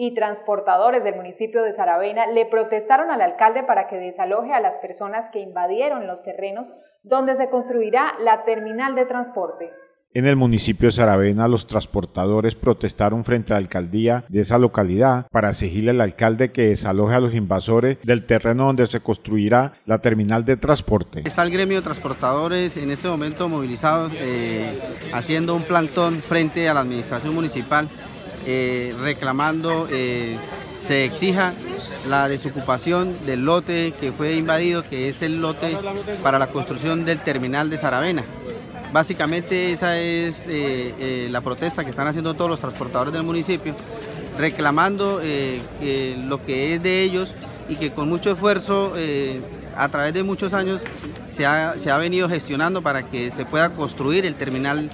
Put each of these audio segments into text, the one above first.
y transportadores del municipio de Saravena le protestaron al alcalde para que desaloje a las personas que invadieron los terrenos donde se construirá la terminal de transporte. En el municipio de Saravena, los transportadores protestaron frente a la alcaldía de esa localidad para exigirle al alcalde que desaloje a los invasores del terreno donde se construirá la terminal de transporte. Está el gremio de transportadores en este momento movilizados, eh, haciendo un plantón frente a la administración municipal, eh, reclamando eh, se exija la desocupación del lote que fue invadido, que es el lote para la construcción del terminal de Saravena. Básicamente esa es eh, la protesta que están haciendo todos los transportadores del municipio, reclamando lo que es de ellos y que con mucho esfuerzo, a través de muchos años, se ha, se ha venido gestionando para que se pueda construir el terminal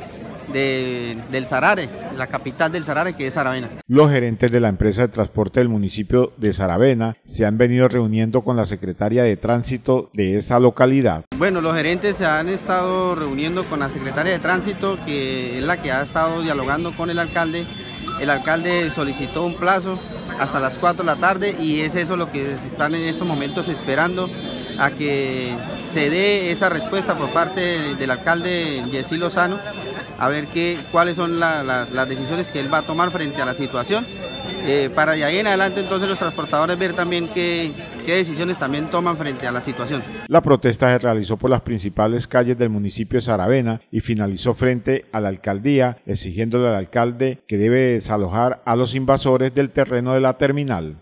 del Sarare, la capital del Sarare, que es Saravena. Los gerentes de la empresa de transporte del municipio de Saravena se han venido reuniendo con la secretaria de tránsito de esa localidad. Bueno, los gerentes se han estado reuniendo con la secretaria de tránsito, que es la que ha estado dialogando con el alcalde. El alcalde solicitó un plazo hasta las 4 de la tarde y es eso lo que están en estos momentos esperando a que se dé esa respuesta por parte del alcalde Yesí Lozano a ver qué, cuáles son las, decisiones que él va a tomar frente a la situación. Eh, para de ahí en adelante entonces los transportadores ver también qué, qué decisiones también toman frente a la situación. La protesta se realizó por las principales calles del municipio de Saravena y finalizó frente a la alcaldía exigiéndole al alcalde que debe desalojar a los invasores del terreno de la terminal.